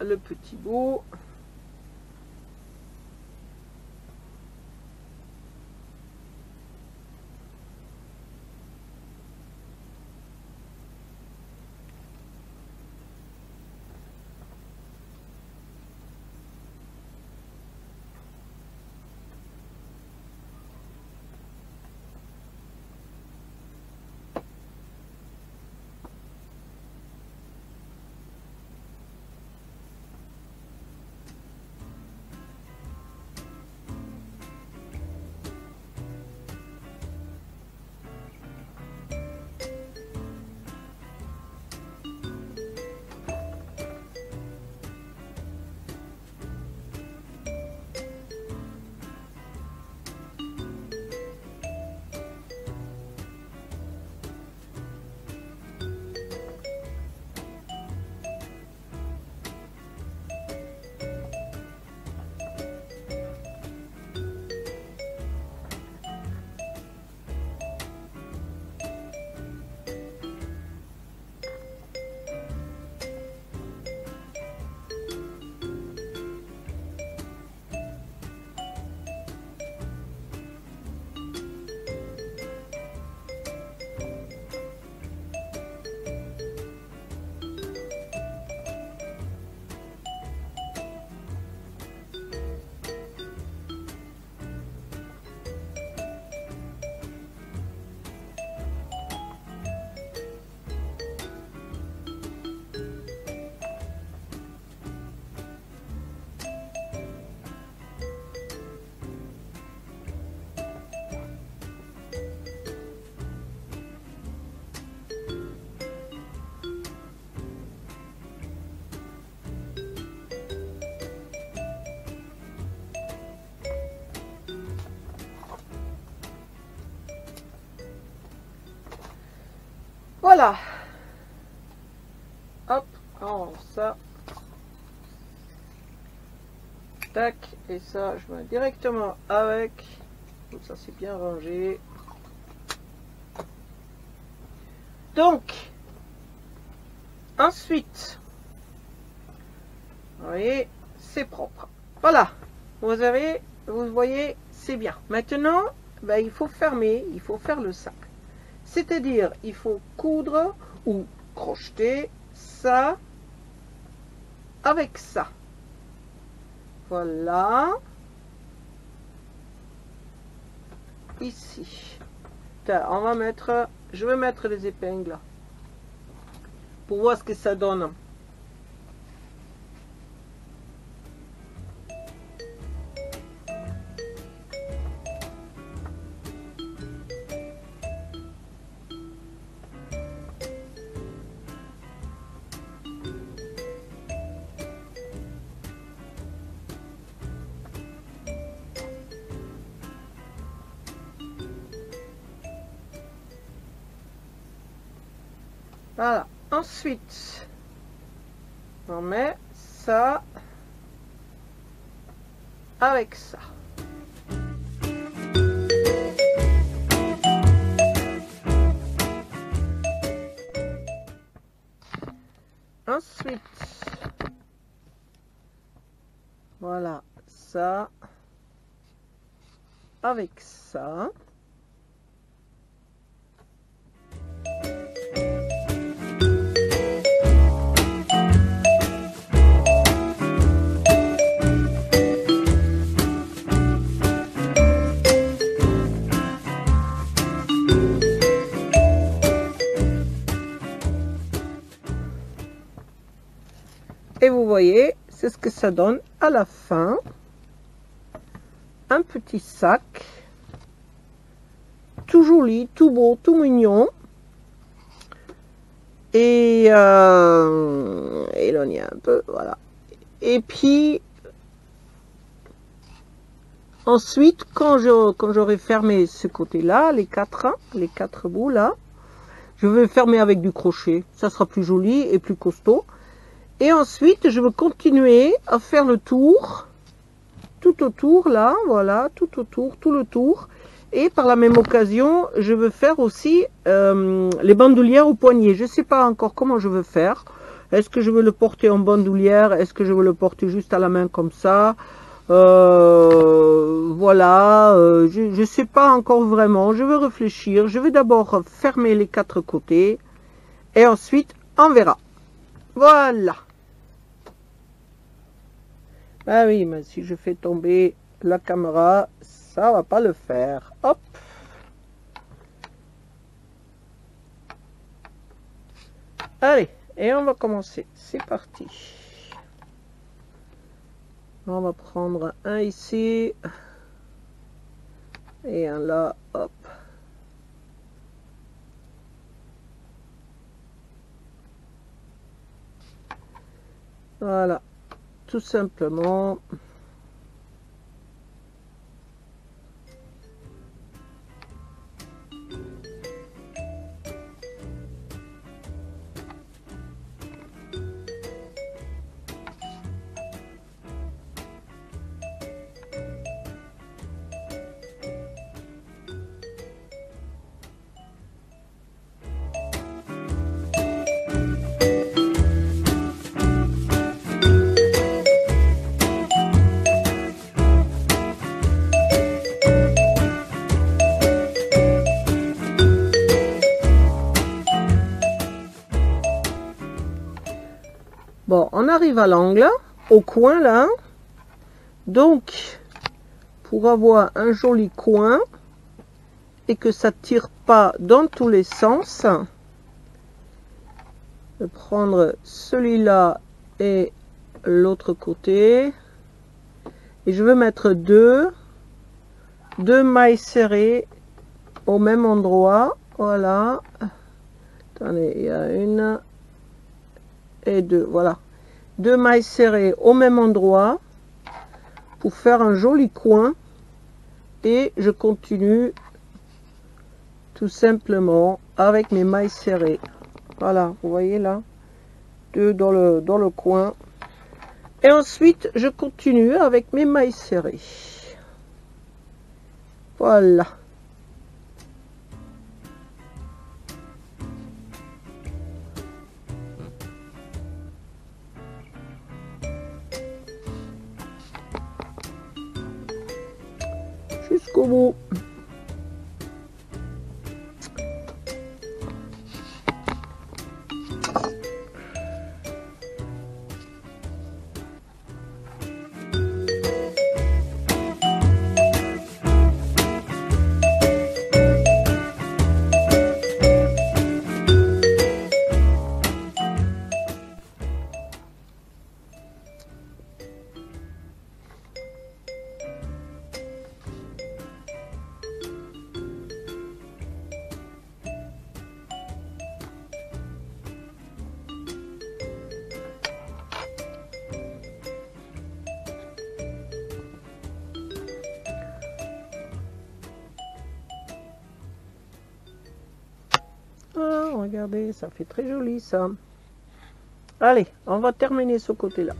le petit bout. Voilà. Hop, alors ça. Tac, et ça, je mets directement avec. Ça, c'est bien rangé. Donc, ensuite, vous voyez, c'est propre. Voilà, vous avez, vous voyez, c'est bien. Maintenant, ben, il faut fermer, il faut faire le sac. C'est-à-dire, il faut coudre ou crocheter ça avec ça. Voilà. Ici. On va mettre, je vais mettre les épingles pour voir ce que ça donne. Voilà. Ensuite, on met ça avec ça. Ensuite, voilà ça avec ça. Voyez, c'est ce que ça donne à la fin. Un petit sac. Tout joli, tout beau, tout mignon. Et, euh, éloigner un peu, voilà. Et puis, ensuite, quand je, quand j'aurai fermé ce côté-là, les quatre, les quatre bouts là, je vais fermer avec du crochet. Ça sera plus joli et plus costaud. Et ensuite, je vais continuer à faire le tour, tout autour, là, voilà, tout autour, tout le tour. Et par la même occasion, je veux faire aussi euh, les bandoulières au poignet. Je ne sais pas encore comment je veux faire. Est-ce que je veux le porter en bandoulière? Est-ce que je veux le porter juste à la main comme ça? Euh, Voilà, euh, je ne sais pas encore vraiment. Je vais réfléchir. Je vais d'abord fermer les quatre côtés. Et ensuite, on verra. Voilà. Ah oui, mais si je fais tomber la caméra, ça va pas le faire. Hop. Allez, et on va commencer. C'est parti. On va prendre un ici. Et un là. Hop. Voilà. Tout simplement. Bon, on arrive à l'angle, au coin là. Donc, pour avoir un joli coin et que ça tire pas dans tous les sens, je vais prendre celui-là et l'autre côté. Et je vais mettre deux, deux mailles serrées au même endroit. Voilà. Attendez, il y a une et deux. Voilà. Deux mailles serrées au même endroit pour faire un joli coin. Et je continue tout simplement avec mes mailles serrées. Voilà, vous voyez là Deux dans le, dans le coin. Et ensuite, je continue avec mes mailles serrées. Voilà. Jusqu'au bout. Regardez, ça fait très joli ça. Allez, on va terminer ce côté-là.